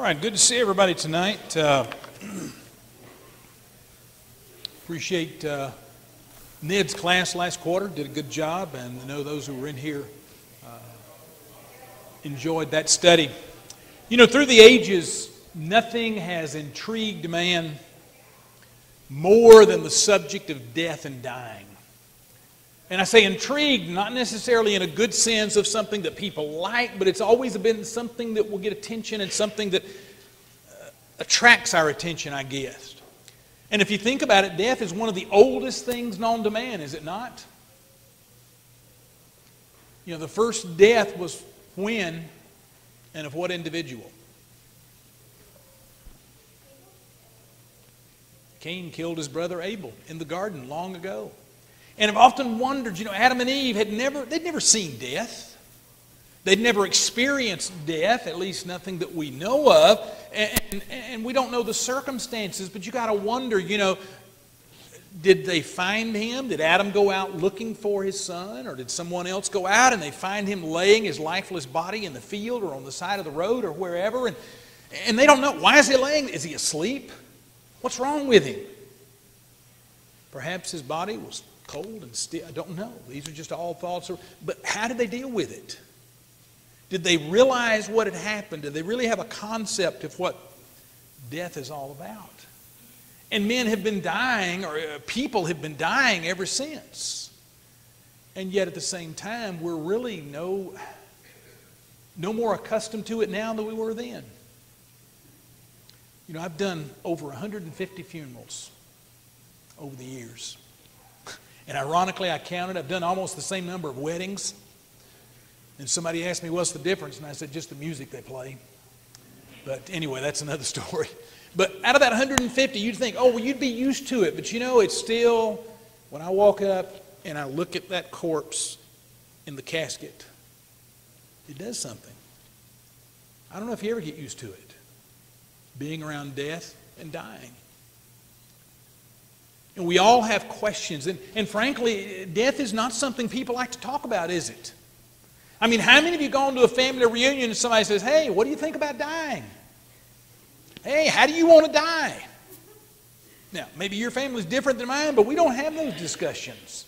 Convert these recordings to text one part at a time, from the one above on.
All right, good to see everybody tonight. Uh, appreciate uh, Ned's class last quarter, did a good job, and I know those who were in here uh, enjoyed that study. You know, through the ages, nothing has intrigued man more than the subject of death and dying. And I say intrigued, not necessarily in a good sense of something that people like, but it's always been something that will get attention and something that uh, attracts our attention, I guess. And if you think about it, death is one of the oldest things known to man, is it not? You know, the first death was when and of what individual? Cain killed his brother Abel in the garden long ago. And I've often wondered, you know, Adam and Eve had never, they'd never seen death. They'd never experienced death, at least nothing that we know of. And, and, and we don't know the circumstances, but you got to wonder, you know, did they find him? Did Adam go out looking for his son? Or did someone else go out and they find him laying his lifeless body in the field or on the side of the road or wherever? And, and they don't know. Why is he laying? Is he asleep? What's wrong with him? Perhaps his body was cold and still. I don't know. These are just all thoughts. But how did they deal with it? Did they realize what had happened? Did they really have a concept of what death is all about? And men have been dying, or uh, people have been dying ever since. And yet at the same time, we're really no, no more accustomed to it now than we were then. You know, I've done over 150 funerals over the years. And ironically, I counted, I've done almost the same number of weddings. And somebody asked me, what's the difference? And I said, just the music they play. But anyway, that's another story. But out of that 150, you'd think, oh, well, you'd be used to it. But you know, it's still, when I walk up and I look at that corpse in the casket, it does something. I don't know if you ever get used to it being around death and dying. And we all have questions. And, and frankly, death is not something people like to talk about, is it? I mean, how many of you gone to a family reunion and somebody says, hey, what do you think about dying? Hey, how do you want to die? Now, maybe your family's different than mine, but we don't have those discussions.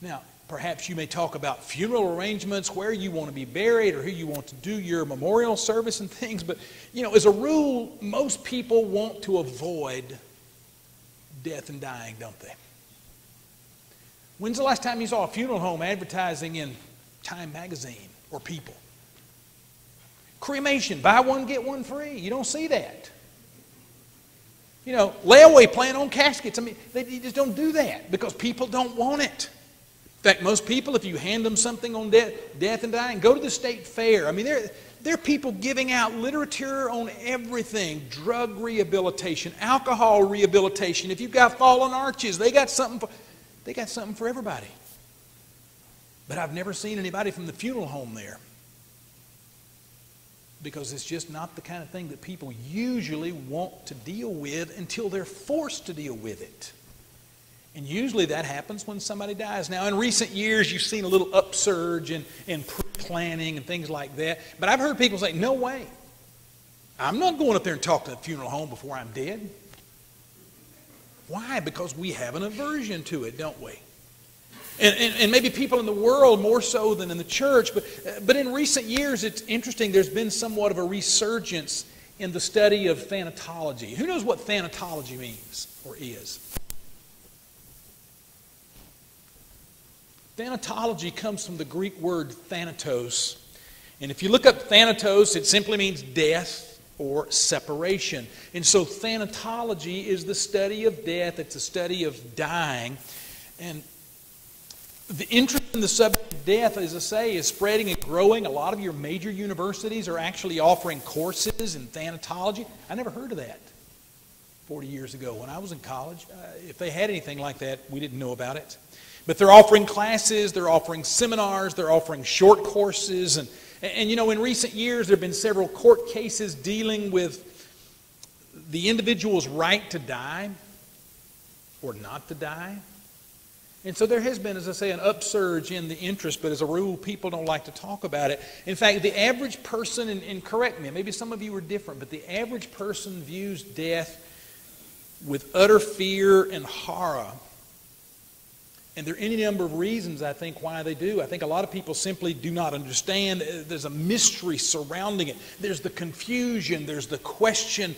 Now, Perhaps you may talk about funeral arrangements, where you want to be buried, or who you want to do your memorial service and things. But, you know, as a rule, most people want to avoid death and dying, don't they? When's the last time you saw a funeral home advertising in Time magazine or People? Cremation, buy one, get one free. You don't see that. You know, layaway plan on caskets. I mean, they just don't do that because people don't want it. In fact, most people, if you hand them something on death, death and dying, go to the state fair. I mean, there, there are people giving out literature on everything drug rehabilitation, alcohol rehabilitation. If you've got fallen arches, they got something for, they got something for everybody. But I've never seen anybody from the funeral home there because it's just not the kind of thing that people usually want to deal with until they're forced to deal with it. And usually that happens when somebody dies. Now, in recent years, you've seen a little upsurge in, in planning and things like that. But I've heard people say, no way. I'm not going up there and talk to the funeral home before I'm dead. Why? Because we have an aversion to it, don't we? And, and, and, maybe people in the world more so than in the church. But, but in recent years, it's interesting, there's been somewhat of a resurgence in the study of thanatology. Who knows what thanatology means or is? Thanatology comes from the Greek word thanatos. And if you look up thanatos, it simply means death or separation. And so thanatology is the study of death, it's a study of dying. And the interest in the subject of death, as I say, is spreading and growing. A lot of your major universities are actually offering courses in thanatology. I never heard of that 40 years ago when I was in college. Uh, if they had anything like that, we didn't know about it. But they're offering classes, they're offering seminars, they're offering short courses. And, and you know, in recent years, there have been several court cases dealing with the individual's right to die or not to die. And so there has been, as I say, an upsurge in the interest, but as a rule, people don't like to talk about it. In fact, the average person, and, and correct me, maybe some of you are different, but the average person views death with utter fear and horror. And there are any number of reasons, I think, why they do. I think a lot of people simply do not understand. Uh, there's a mystery surrounding it. There's the confusion. There's the question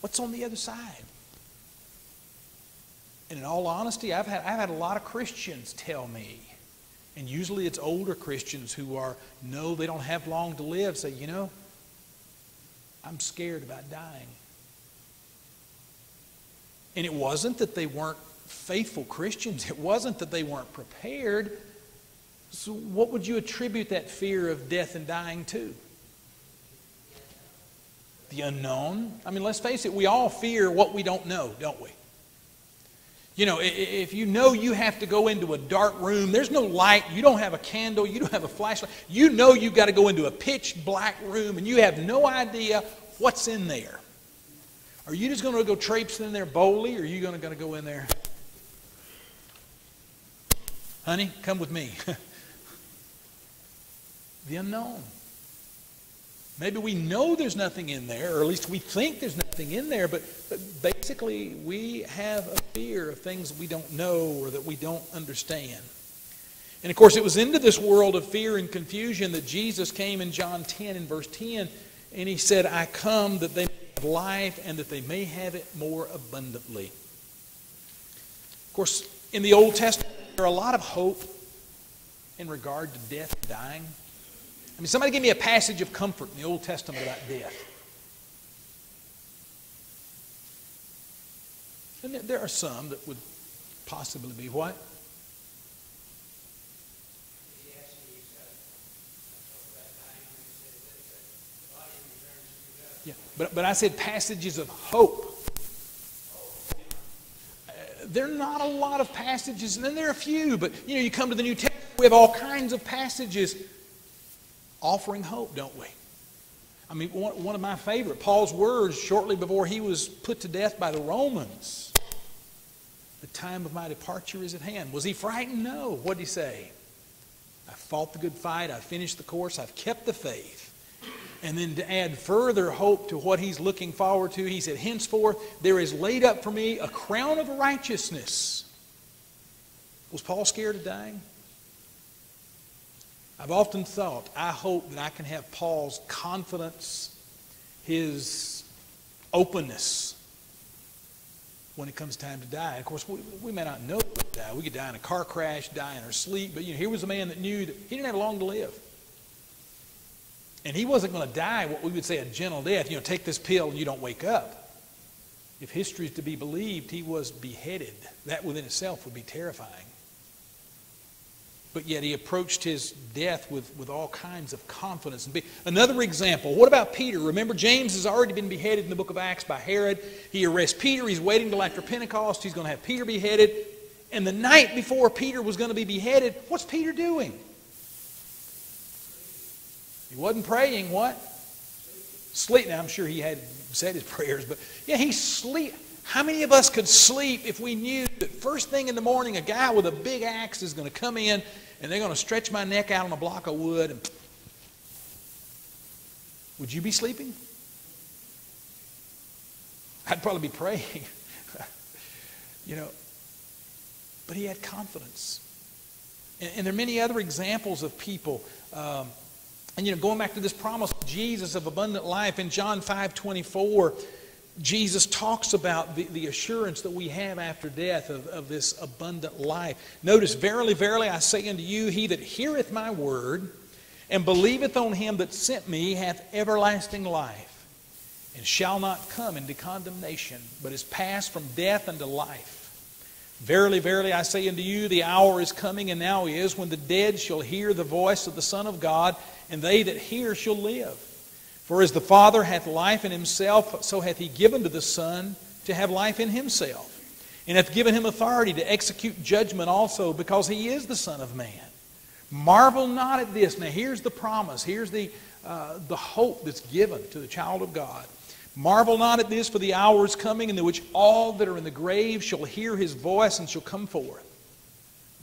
what's on the other side? And in all honesty, I've had, I've had a lot of Christians tell me, and usually it's older Christians who are no, they don't have long to live, say, you know, I'm scared about dying. And it wasn't that they weren't faithful Christians, it wasn't that they weren't prepared. So, what would you attribute that fear of death and dying to? The unknown? I mean, let's face it, we all fear what we don't know, don't we? You know, if you know you have to go into a dark room, there's no light, you don't have a candle, you don't have a flashlight, you know you've got to go into a pitch black room and you have no idea what's in there. Are you just going to go traipsing in there boldly or are you going to, going to go in there? Honey, come with me. the unknown. Maybe we know there's nothing in there, or at least we think there's nothing in there, but, but basically we have a fear of things we don't know or that we don't understand. And of course, it was into this world of fear and confusion that Jesus came in John 10 and verse 10, and he said, I come that they may have life and that they may have it more abundantly. Of course, in the Old Testament, there are a lot of hope in regard to death and dying. I mean, somebody give me a passage of comfort in the Old Testament about death. And there are some that would possibly be what? Yeah, but, but I said passages of hope. There are not a lot of passages, and then there are a few, but you know, you come to the New Testament, we have all kinds of passages offering hope, don't we? I mean, one, one of my favorite, Paul's words shortly before he was put to death by the Romans. The time of my departure is at hand. Was he frightened? No. What did he say? I fought the good fight. I finished the course. I've kept the faith. And then to add further hope to what he's looking forward to, he said, Henceforth there is laid up for me a crown of righteousness. Was Paul scared of dying? I've often thought, I hope that I can have Paul's confidence, his openness when it comes time to die. Of course, we, we may not know. We could die in a car crash, die in our sleep, but you know, here was a man that knew that he didn't have long to live. And he wasn't going to die what we would say a gentle death. You know, take this pill and you don't wake up. If history is to be believed, he was beheaded. That within itself would be terrifying but yet he approached his death with, with all kinds of confidence. Another example, what about Peter? Remember, James has already been beheaded in the book of Acts by Herod. He arrests Peter. He's waiting till after Pentecost. He's going to have Peter beheaded. And the night before Peter was going to be beheaded, what's Peter doing? He wasn't praying, what? Sleep. Now, I'm sure he had said his prayers, but yeah, he's sleep. How many of us could sleep if we knew that first thing in the morning a guy with a big axe is going to come in and they're going to stretch my neck out on a block of wood. And... Would you be sleeping? I'd probably be praying. you know, but he had confidence. And, and, there are many other examples of people. Um, and you know, going back to this promise of Jesus of abundant life in John 5 24, Jesus talks about the, the assurance that we have after death of, of this abundant life. Notice, verily, verily, I say unto you, he that heareth my word and believeth on him that sent me hath everlasting life, and shall not come into condemnation, but is passed from death unto life. Verily, verily, I say unto you, the hour is coming, and now is, when the dead shall hear the voice of the Son of God, and they that hear shall live. For as the Father hath life in himself, so hath he given to the Son to have life in himself, and hath given him authority to execute judgment also, because he is the Son of Man. Marvel not at this. Now, here's the promise. Here's the, uh, the hope that's given to the child of God. Marvel not at this, for the hour is coming in which all that are in the grave shall hear his voice and shall come forth.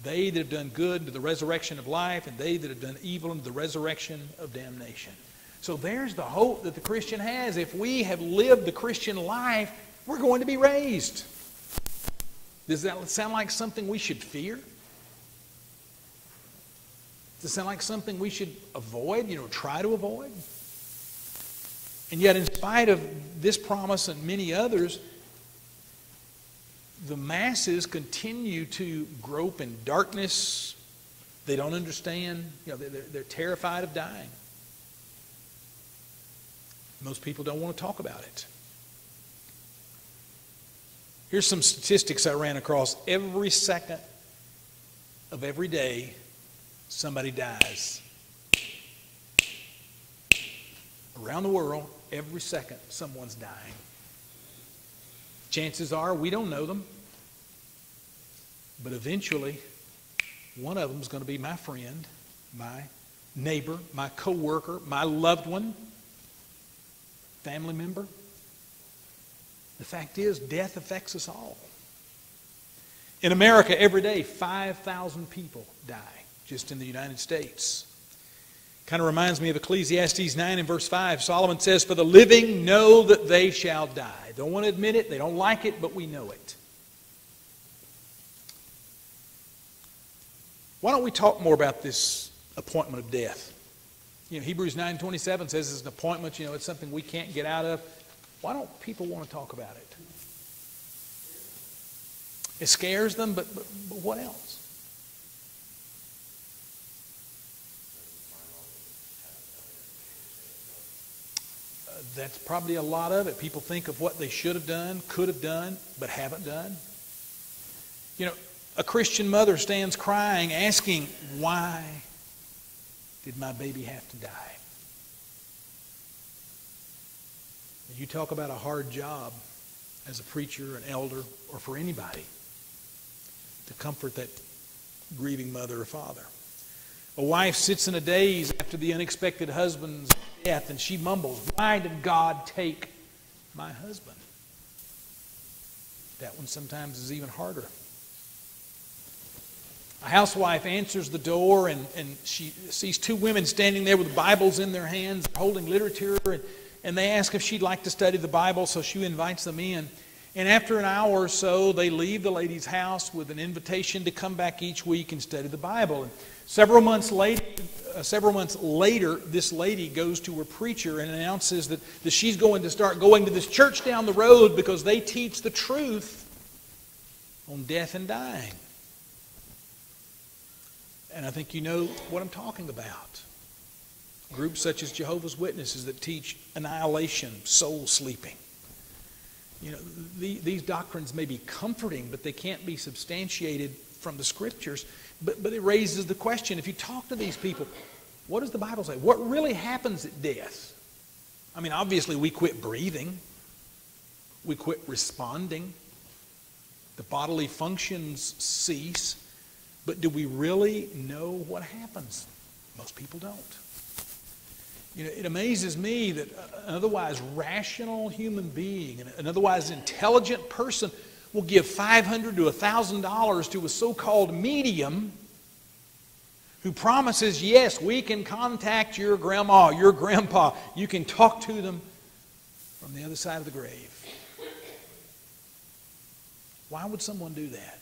They that have done good unto the resurrection of life, and they that have done evil unto the resurrection of damnation. So there's the hope that the Christian has. If we have lived the Christian life, we're going to be raised. Does that sound like something we should fear? Does it sound like something we should avoid, you know, try to avoid? And yet, in spite of this promise and many others, the masses continue to grope in darkness. They don't understand. You know, they're, they're terrified of dying. Most people don't want to talk about it. Here's some statistics I ran across. Every second of every day, somebody dies. Around the world, every second, someone's dying. Chances are we don't know them, but eventually, one of them is going to be my friend, my neighbor, my coworker, my loved one, family member. The fact is, death affects us all. In America, every day, 5,000 people die just in the United States. Kind of reminds me of Ecclesiastes 9 and verse 5. Solomon says, For the living know that they shall die. Don't want to admit it, they don't like it, but we know it. Why don't we talk more about this appointment of death? You know, Hebrews 9.27 says it's an appointment, you know, it's something we can't get out of. Why don't people want to talk about it? It scares them, but, but, but what else? That's probably a lot of it. People think of what they should have done, could have done, but haven't done. You know, a Christian mother stands crying, asking, Why did my baby have to die? You talk about a hard job as a preacher, an elder, or for anybody to comfort that grieving mother or father. A wife sits in a daze after the unexpected husband's death and she mumbles, Why did God take my husband? That one sometimes is even harder. A housewife answers the door and, and she sees two women standing there with Bibles in their hands, holding literature, and, and they ask if she'd like to study the Bible, so she invites them in. And after an hour or so, they leave the lady's house with an invitation to come back each week and study the Bible. And several months later, uh, several months later, this lady goes to her preacher and announces that, that she's going to start going to this church down the road because they teach the truth on death and dying. And I think you know what I'm talking about. Groups such as Jehovah's Witnesses that teach annihilation, soul sleeping. You know, the, these doctrines may be comforting, but they can't be substantiated from the scriptures. But, but it raises the question if you talk to these people, what does the Bible say? What really happens at death? I mean, obviously, we quit breathing, we quit responding, the bodily functions cease. But do we really know what happens? Most people don't. You know, it amazes me that an otherwise rational human being, an otherwise intelligent person, will give $500 to $1,000 to a so called medium who promises, yes, we can contact your grandma, your grandpa, you can talk to them from the other side of the grave. Why would someone do that?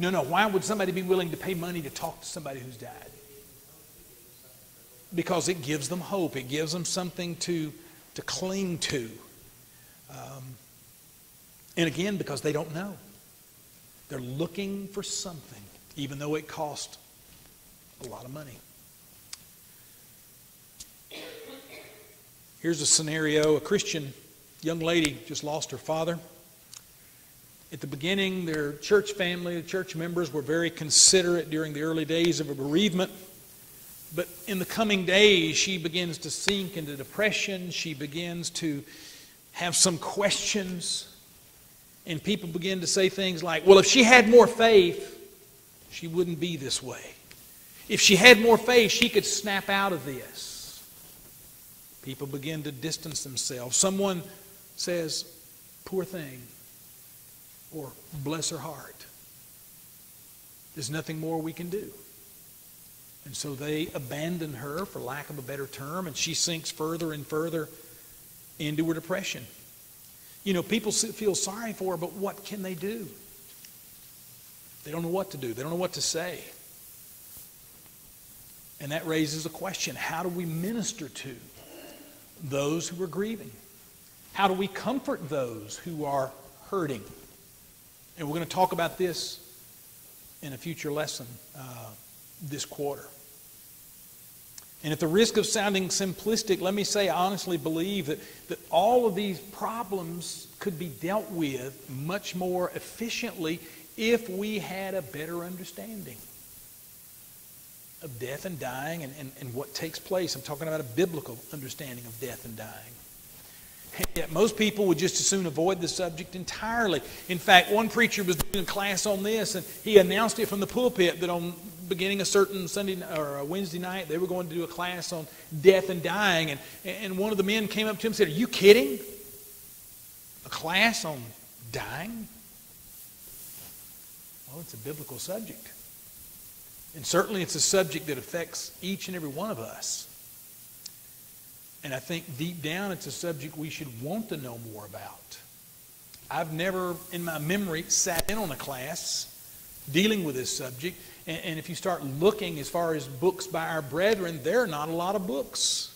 No, no. Why would somebody be willing to pay money to talk to somebody who's died? Because it gives them hope. It gives them something to, to cling to. Um, and again, because they don't know. They're looking for something, even though it cost a lot of money. Here's a scenario a Christian young lady just lost her father. At the beginning, their church family, the church members were very considerate during the early days of a bereavement. But in the coming days, she begins to sink into depression. She begins to have some questions. And people begin to say things like, well, if she had more faith, she wouldn't be this way. If she had more faith, she could snap out of this. People begin to distance themselves. Someone says, poor thing. or bless her heart. There's nothing more we can do. And so they abandon her, for lack of a better term, and she sinks further and further into her depression. You know, people feel sorry for her, but what can they do? They don't know what to do, they don't know what to say. And that raises a question how do we minister to those who are grieving? How do we comfort those who are hurting? And we're going to talk about this in a future lesson uh, this quarter. And at the risk of sounding simplistic, let me say I honestly believe that, that all of these problems could be dealt with much more efficiently if we had a better understanding of death and dying and, and, and what takes place. I'm talking about a biblical understanding of death and dying. Yet most people would just as soon avoid the subject entirely. In fact, one preacher was doing a class on this, and he announced it from the pulpit that on beginning a certain Sunday or a Wednesday night, they were going to do a class on death and dying. And, and one of the men came up to him and said, Are you kidding? A class on dying? Well, it's a biblical subject. And certainly it's a subject that affects each and every one of us. And I think deep down it's a subject we should want to know more about. I've never, in my memory, sat in on a class dealing with this subject. And, and if you start looking as far as books by our brethren, there are not a lot of books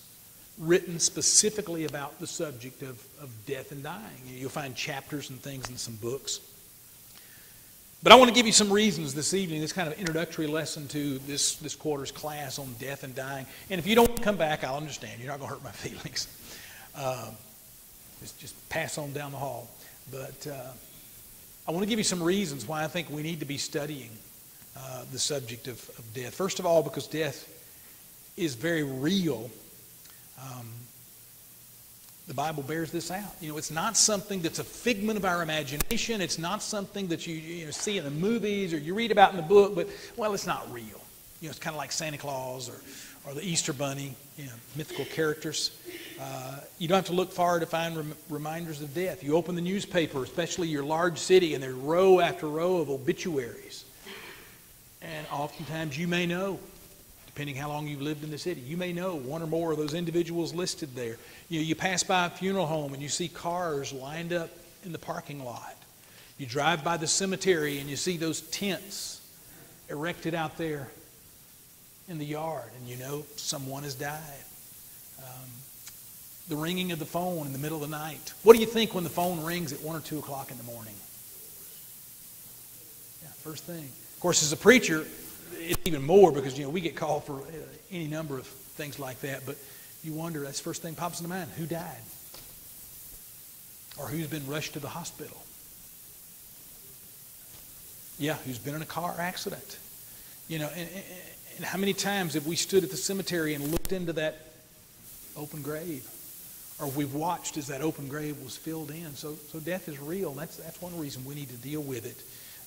written specifically about the subject of, of death and dying. You'll find chapters and things in some books. But I want to give you some reasons this evening, this kind of introductory lesson to this, this quarter's class on death and dying. And if you don't come back, I'll understand. You're not going to hurt my feelings. Uh, just, just pass on down the hall. But uh, I want to give you some reasons why I think we need to be studying uh, the subject of, of, death. First of all, because death is very real. Um, the Bible bears this out. You know, it's not something that's a figment of our imagination. It's not something that you, you know, see in the movies or you read about in the book, but, well, it's not real. You know, it's kind of like Santa Claus or, or the Easter Bunny, you know, mythical characters. Uh, you don't have to look far to find rem- reminders of death. You open the newspaper, especially your large city, and there's row after row of obituaries. And oftentimes you may know depending how long you've lived in the city. You may know one or more of those individuals listed there. You, know, you pass by a funeral home and you see cars lined up in the parking lot. You drive by the cemetery and you see those tents erected out there in the yard, and you know someone has died. Um, the ringing of the phone in the middle of the night. What do you think when the phone rings at 1 or 2 o'clock in the morning? Yeah, first thing. Course, as a preacher, it's even more because you know we get called for uh, any number of things like that. But you wonder that's the first thing pops into mind: who died, or who's been rushed to the hospital? Yeah, who's been in a car accident? You know, and, and how many times have we stood at the cemetery and looked into that open grave? Or we've watched as that open grave was filled in. So, so death is real. That's, that's one reason we need to deal with it.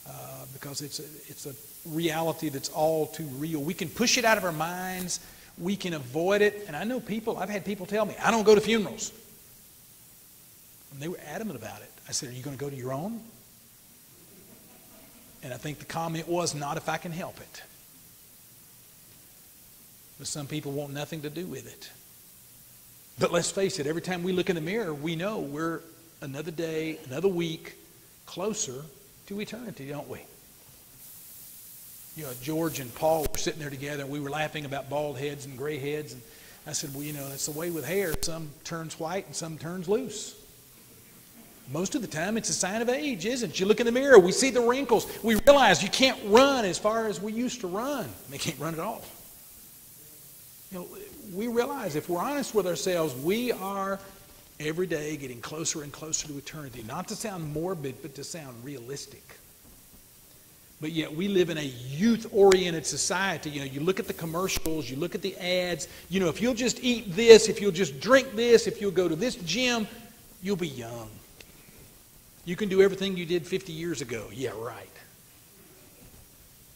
Uh, because it's a, it's a reality that's all too real. We can push it out of our minds, we can avoid it. And I know people, I've had people tell me, I don't go to funerals. And they were adamant about it. I said, Are you going to go to your own? And I think the comment was, Not if I can help it. But some people want nothing to do with it. But let's face it, every time we look in the mirror, we know we're another day, another week closer to eternity, don't we? You know, George and Paul were sitting there together, and we were laughing about bald heads and gray heads. And I said, Well, you know, that's the way with hair. Some turns white and some turns loose. Most of the time, it's a sign of age, isn't it? You look in the mirror, we see the wrinkles. We realize you can't run as far as we used to run. They can't run at all. You know, we realize if we're honest with ourselves, we are every day getting closer and closer to eternity. Not to sound morbid, but to sound realistic. But yet we live in a youth oriented society. You know, you look at the commercials, you look at the ads. You know, if you'll just eat this, if you'll just drink this, if you'll go to this gym, you'll be young. You can do everything you did 50 years ago. Yeah, right.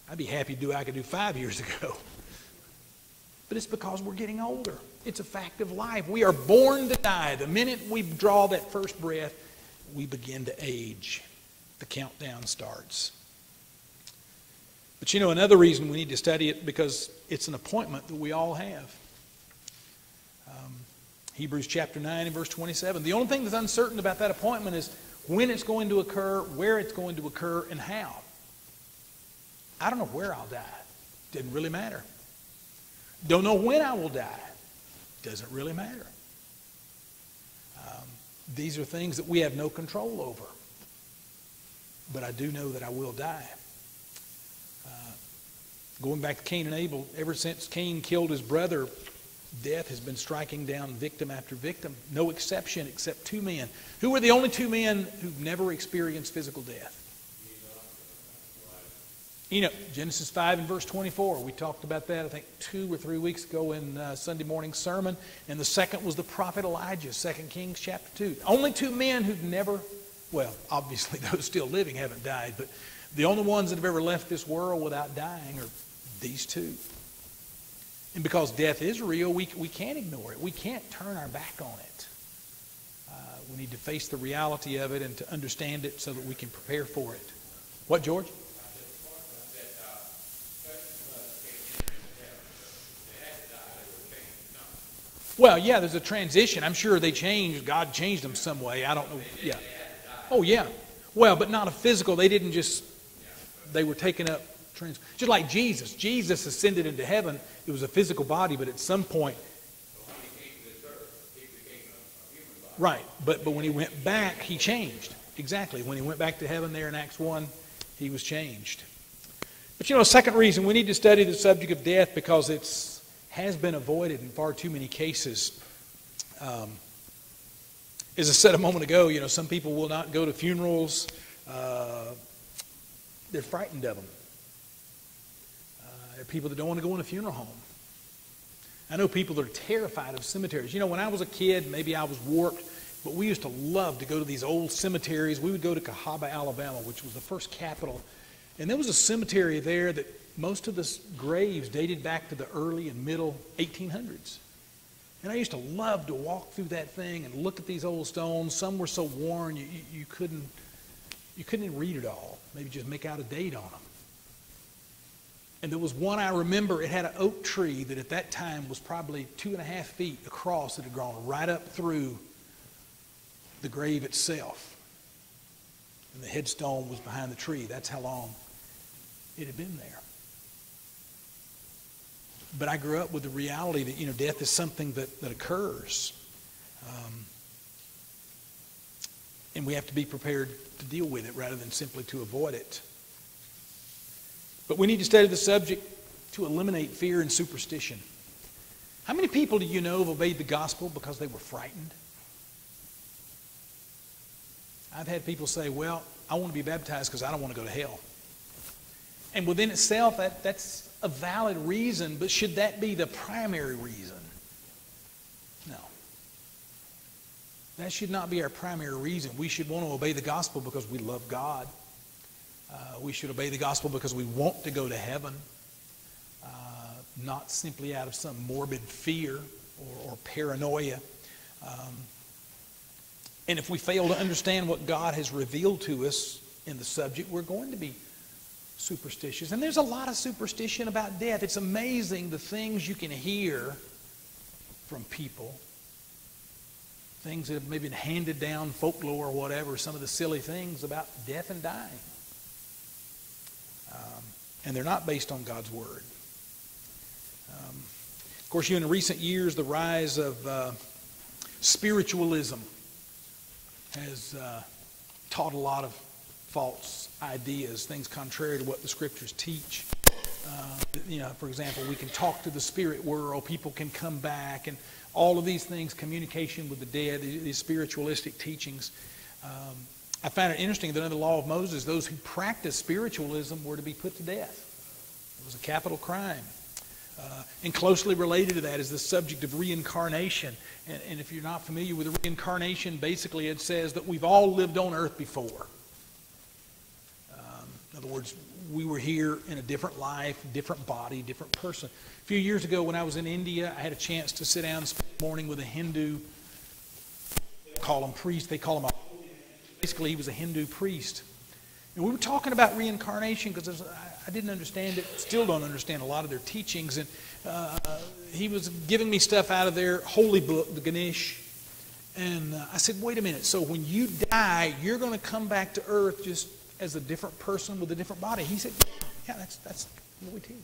I'd be happy to do what I could do five years ago. But it's because we're getting older. It's a fact of life. We are born to die. The minute we draw that first breath, we begin to age the countdown starts. But you know, another reason we need to study it because it's an appointment that we all have. Um, Hebrews chapter 9 and verse 27. The only thing that's uncertain about that appointment is when it's going to occur, where it's going to occur, and how. I don't know where I'll die. Didn't really matter. Don't know when I will die. Doesn't really matter. Um, these are things that we have no control over. But I do know that I will die. Uh, going back to Cain and Abel, ever since Cain killed his brother, death has been striking down victim after victim. No exception except two men. Who were the only two men who've never experienced physical death? Enoch, Genesis 5 and verse 24. We talked about that, I think, two or three weeks ago in uh, Sunday morning sermon. And the second was the prophet Elijah, 2 Kings chapter 2. Only two men who've never, well, obviously those still living haven't died, but the only ones that have ever left this world without dying are these two. And because death is real, we, we can't ignore it. We can't turn our back on it. Uh, we need to face the reality of it and to understand it so that we can prepare for it. What, George? Well, yeah, there's a transition. I'm sure they changed. God changed them some way. I don't know. Yeah. Oh, yeah. Well, but not a physical. They didn't just, they were taken up. Trans- just like Jesus. Jesus ascended into heaven. It was a physical body, but at some point. Right. But, but when he went back, he changed. Exactly. When he went back to heaven there in Acts 1, he was changed. But you know, second reason, we need to study the subject of death because it's has been avoided in far too many cases. Um, as I said a moment ago, you know, some people will not go to funerals. Uh, they're frightened of them. Uh, there are people that don't want to go in a funeral home. I know people that are terrified of cemeteries. You know, when I was a kid, maybe I was warped, but we used to love to go to these old cemeteries. We would go to Cahaba, Alabama, which was the first capital. And there was a cemetery there that most of the graves dated back to the early and middle 1800s. And I used to love to walk through that thing and look at these old stones. Some were so worn you, you, you couldn't you couldn't read it all. Maybe just make out a date on them. And there was one I remember, it had an oak tree that at that time was probably two and a half feet across that had grown right up through the grave itself. And the headstone was behind the tree. That's how long it had been there. But I grew up with the reality that, you know, death is something that, that occurs. Um, and we have to be prepared to deal with it rather than simply to avoid it. But we need to study the subject to eliminate fear and superstition. How many people do you know have obeyed the gospel because they were frightened? I've had people say, well, I want to be baptized because I don't want to go to hell. And within itself, that, that's a valid reason, but should that be the primary reason? No. That should not be our primary reason. We should want to obey the gospel because we love God. Uh, we should obey the gospel because we want to go to heaven, uh, not simply out of some morbid fear or, or paranoia. Um, and if we fail to understand what God has revealed to us in the subject, we're going to be superstitious. And there's a lot of superstition about death. It's amazing the things you can hear from people. Things that have maybe been handed down, folklore or whatever, some of the silly things about death and dying. Um, and they're not based on God's Word. Um, of course, you in recent years, the rise of uh, spiritualism has uh, taught a lot of false ideas, things contrary to what the scriptures teach. Uh, you know, for example, we can talk to the spirit world, people can come back, and all of these things, communication with the dead, these spiritualistic teachings. Um, I find it interesting that under the law of Moses, those who practiced spiritualism were to be put to death. It was a capital crime. Uh, and closely related to that is the subject of reincarnation. And, and if you're not familiar with reincarnation, basically it says that we've all lived on earth before. In other words, we were here in a different life, different body, different person. A few years ago when I was in India, I had a chance to sit down the morning with a Hindu, call him priest, they call him a, basically he was a Hindu priest. And we were talking about reincarnation because I, I didn't understand it, still don't understand a lot of their teachings. And uh, he was giving me stuff out of their holy book, the Ganesh. And uh, I said, wait a minute. So when you die, you're going to come back to earth just as a different person with a different body. He said, yeah, that's, that's what we teach.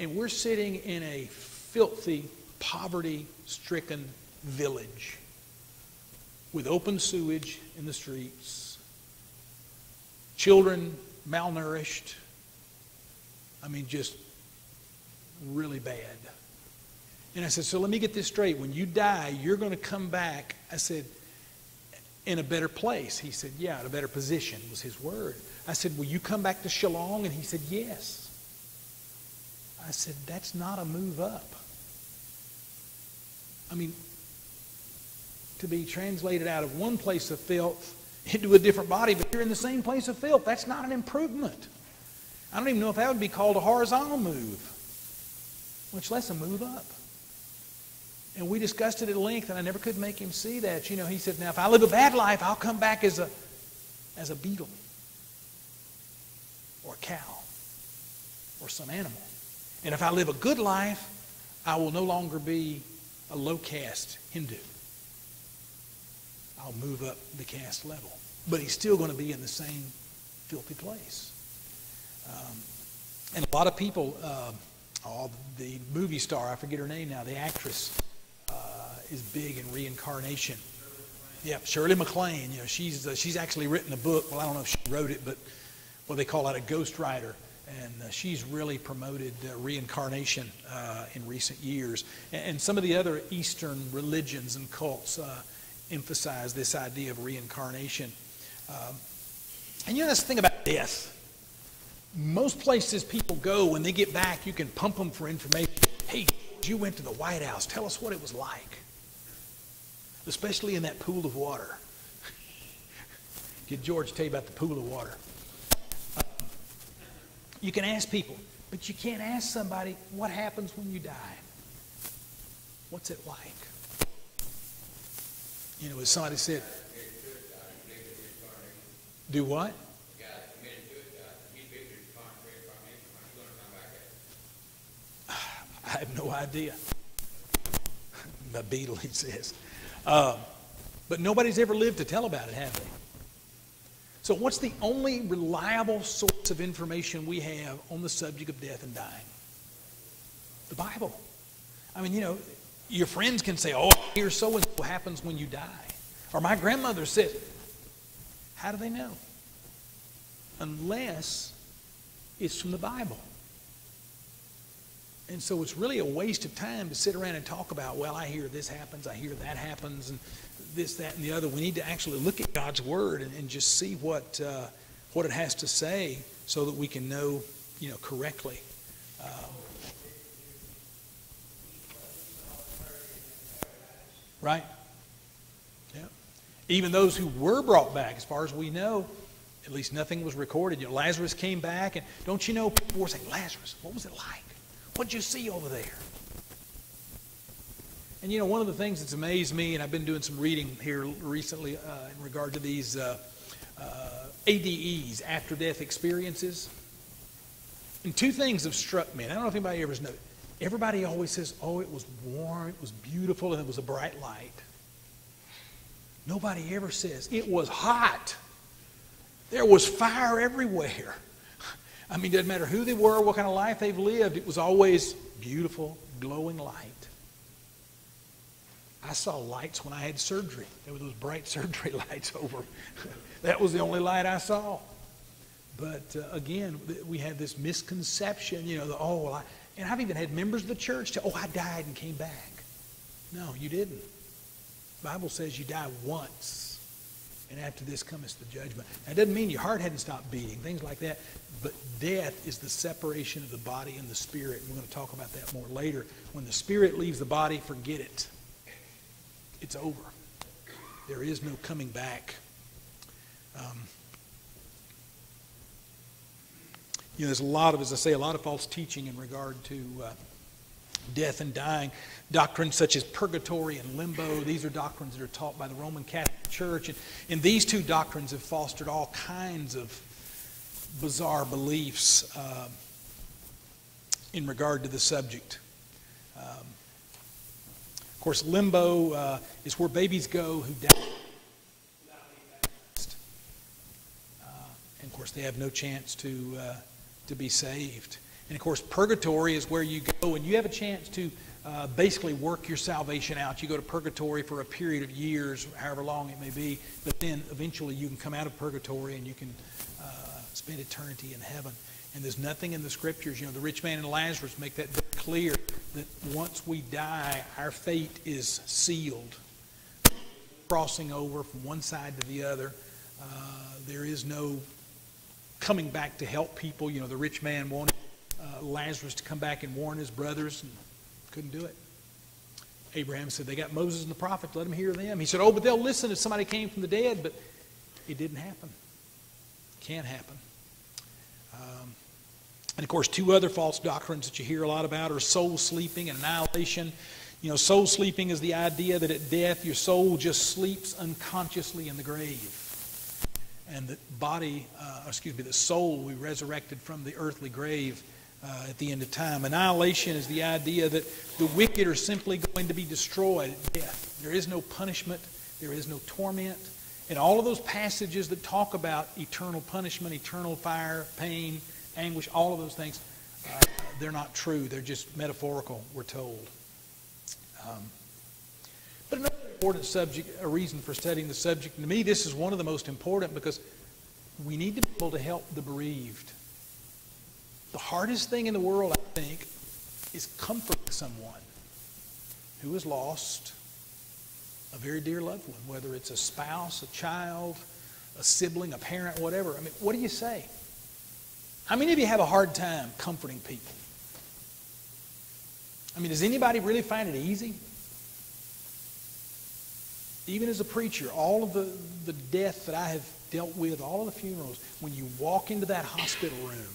And we're sitting in a filthy, poverty stricken village with open sewage in the streets, children malnourished. I mean, just really bad. And I said, So let me get this straight. When you die, you're going to come back. I said, In a better place. He said, Yeah, in a better position, was his word. I said, Will you come back to Shillong? And he said, Yes. I said, That's not a move up. I mean, to be translated out of one place of filth into a different body, but you're in the same place of filth. That's not an improvement. I don't even know if that would be called a horizontal move, much less a move up. And we discussed it at length, and I never could make him see that. You know, he said, Now, if I live a bad life, I'll come back as a, as a beetle or a cow or some animal. And if I live a good life, I will no longer be a low caste Hindu. I'll move up the caste level. But he's still going to be in the same filthy place. Um, and a lot of people, uh, oh, the movie star, I forget her name now, the actress, is big in reincarnation. Yeah, Shirley MacLaine. You know, she's uh, she's actually written a book. Well, I don't know if she wrote it, but what they call it a ghostwriter and uh, she's really promoted uh, reincarnation uh, in recent years. And, and, some of the other Eastern religions and cults uh, emphasize this idea of reincarnation. Um, and you know, this thing about death. Most places people go, when they get back, you can pump them for information. Hey, you went to the White House. Tell us what it was like, especially in that pool of water. Get George to tell you about the pool of water. Uh, you can ask people, but you can't ask somebody what happens when you die. What's it like? You know, as somebody said, do what? I have no idea. The beetle, he says. Uh, but nobody's ever lived to tell about it, have they? So, what's the only reliable source of information we have on the subject of death and dying? The Bible. I mean, you know, your friends can say, oh, here's so and so happens when you die. Or my grandmother said, how do they know? Unless it's from the Bible. And so it's really a waste of time to sit around and talk about, well, I hear this happens, I hear that happens, and this, that, and the other. We need to actually look at God's Word and, and just see what, uh, what it has to say so that we can know, you know, correctly. Um, right? Yeah. Even those who were brought back, as far as we know, at least nothing was recorded. You know, Lazarus came back, and don't you know, people were saying, Lazarus, what was it like? What did you see over there? And you know, one of the things that's amazed me, and I've been doing some reading here recently uh, in regard to these uh, uh, ADEs, after death experiences. And two things have struck me, and I don't know if anybody ever knows. Everybody always says, oh, it was warm, it was beautiful, and it was a bright light. Nobody ever says, it was hot. There was fire everywhere. I mean, it doesn't matter who they were, what kind of life they've lived, it was always beautiful, glowing light. I saw lights when I had surgery. There were those bright surgery lights over. that was the only light I saw. But uh, again, we have this misconception, you know, the, oh, well, I, and I've even had members of the church tell, oh, I died and came back. No, you didn't. The Bible says you die once. And after this comes the judgment. That doesn't mean your heart hadn't stopped beating, things like that. But death is the separation of the body and the spirit. We're going to talk about that more later. When the spirit leaves the body, forget it it's over. There is no coming back. Um, you know, there's a lot of, as I say, a lot of false teaching in regard to uh, death and dying. Doctrines such as purgatory and limbo, these are doctrines that are taught by the Roman Catholic Church. And, and these two doctrines have fostered all kinds of bizarre beliefs uh, in regard to the subject. Um, of course, limbo uh, is where babies go who die. Uh, and of course, they have no chance to, uh, to be saved. And of course, purgatory is where you go and you have a chance to uh, basically work your salvation out. You go to purgatory for a period of years, however long it may be, but then eventually you can come out of purgatory and you can uh, spend eternity in heaven. And there's nothing in the scriptures, you know, the rich man and Lazarus make that clear that once we die, our fate is sealed. Crossing over from one side to the other. Uh, there is no coming back to help people. You know, the rich man wanted uh, Lazarus to come back and warn his brothers and couldn't do it. Abraham said, They got Moses and the prophets, let them hear them. He said, Oh, but they'll listen if somebody came from the dead, but it didn't happen. Can't happen. Um, and of course, two other false doctrines that you hear a lot about are soul sleeping and annihilation. You know, soul sleeping is the idea that at death your soul just sleeps unconsciously in the grave. And the body, uh, excuse me, the soul we resurrected from the earthly grave uh, at the end of time. Annihilation is the idea that the wicked are simply going to be destroyed at death. There is no punishment, there is no torment. And all of those passages that talk about eternal punishment, eternal fire, pain, anguish, all of those things, uh, they're not true. They're just metaphorical, we're told. Um, but another important subject, a reason for studying the subject, to me, this is one of the most important because we need to be able to help the bereaved. The hardest thing in the world, I think, is comforting someone who has lost a very dear loved one, whether it's a spouse, a child, a sibling, a parent, whatever. I mean, what do you say? How many of you have a hard time comforting people? I mean, does anybody really find it easy? Even as a preacher, all of the, the death that I have dealt with, all of the funerals, when you walk into that hospital room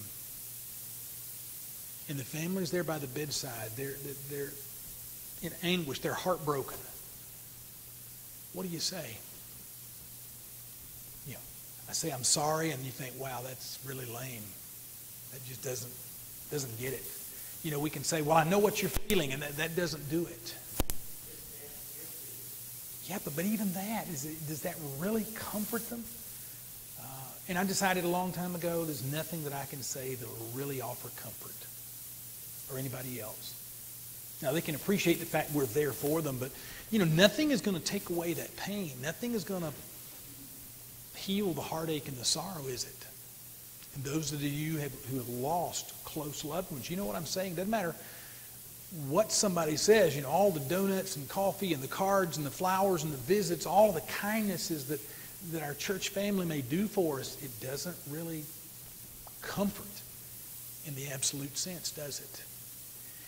and the family's there by the bedside. They're, they're in anguish. They're heartbroken. What do you say? You know, I say I'm sorry, and you think, wow, that's really lame. That just doesn't doesn't get it. You know, we can say, well, I know what you're feeling, and that, that doesn't do it. Yeah, but, but even that, is it, does that really comfort them? Uh, and I decided a long time ago, there's nothing that I can say that will really offer comfort or anybody else. Now, they can appreciate the fact we're there for them, but, you know, nothing is going to take away that pain. Nothing is going to heal the heartache and the sorrow, is it? And those of you have, who have lost close loved ones, you know what I'm saying? Doesn't matter what somebody says, you know, all the donuts and coffee and the cards and the flowers and the visits, all the kindnesses that, that our church family may do for us, it doesn't really comfort in the absolute sense, does it?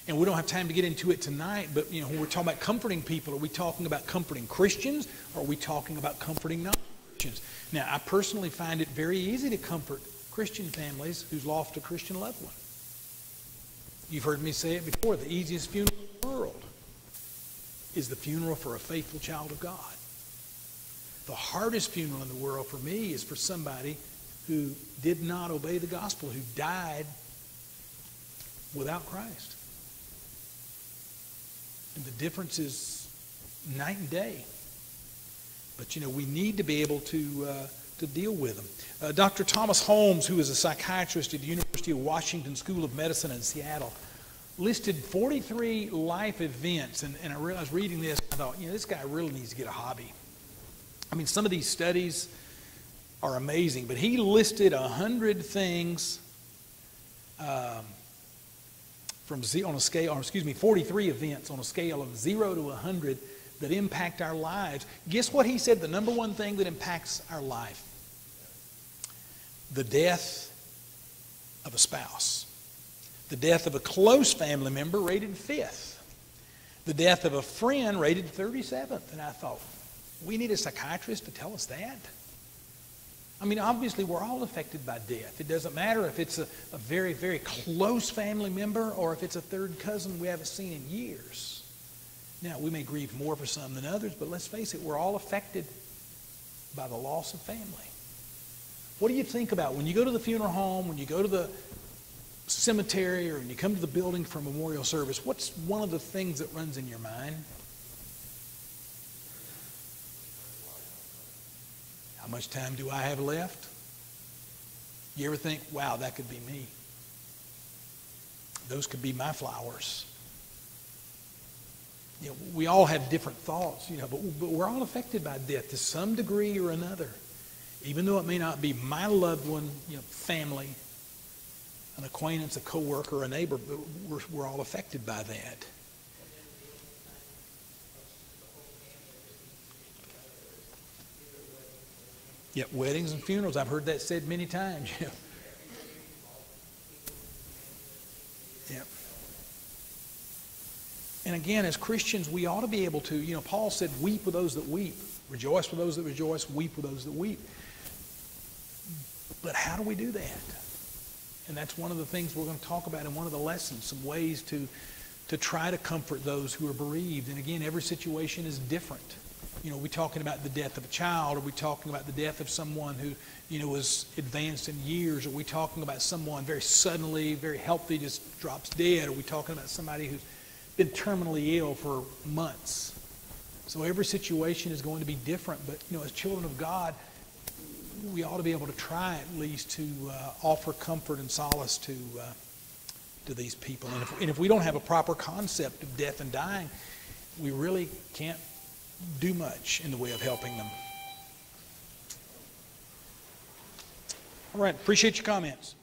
And we don't have time to get into it tonight, but you know, when we're talking about comforting people, are we talking about comforting Christians or are we talking about comforting non-Christians? Now, I personally find it very easy to comfort Christian families who's lost a Christian loved one. You've heard me say it before. The easiest funeral in the world is the funeral for a faithful child of God. The hardest funeral in the world for me is for somebody who did not obey the gospel, who died without Christ. And the difference is night and day. But, you know, we need to be able to, uh, to deal with them. Uh, Dr. Thomas Holmes, who is a psychiatrist at the University of Washington School of Medicine in Seattle, listed 43 life events. And, and I, re- I was reading this, I thought, you know, this guy really needs to get a hobby. I mean, some of these studies are amazing, but he listed 100 things um, from zero, on a scale, or excuse me, 43 events on a scale of 0 to 100 that impact our lives. Guess what he said the number one thing that impacts our life? The death of a spouse. The death of a close family member rated fifth. The death of a friend rated 37th. And I thought, we need a psychiatrist to tell us that. I mean, obviously, we're all affected by death. It doesn't matter if it's a, a very, very close family member or if it's a third cousin we haven't seen in years. Now, we may grieve more for some than others, but let's face it, we're all affected by the loss of family. What do you think about when you go to the funeral home, when you go to the cemetery, or when you come to the building for memorial service? What's one of the things that runs in your mind? How much time do I have left? You ever think, wow, that could be me? Those could be my flowers. You know, we all have different thoughts, you know, but, but we're all affected by death to some degree or another. Even though it may not be my loved one, you know, family, an acquaintance, a coworker, a neighbor, but we're, we're all affected by that. Yet weddings and funerals, I've heard that said many times. Yeah. And again, as Christians, we ought to be able to, you know, Paul said, weep with those that weep, rejoice with those that rejoice, weep with those that weep. But how do we do that? And that's one of the things we're going to talk about in one of the lessons, some ways to, to try to comfort those who are bereaved. And again, every situation is different you know, are we talking about the death of a child? Are we talking about the death of someone who, you know, was advanced in years? Are we talking about someone very suddenly, very healthy, just drops dead? Are we talking about somebody who's been terminally ill for months? So every situation is going to be different. But, you know, as children of God, we ought to be able to try at least to uh, offer comfort and solace to, uh, to these people. And if, and if we don't have a proper concept of death and dying, we really can't do much in the way of helping them. All right, appreciate your comments.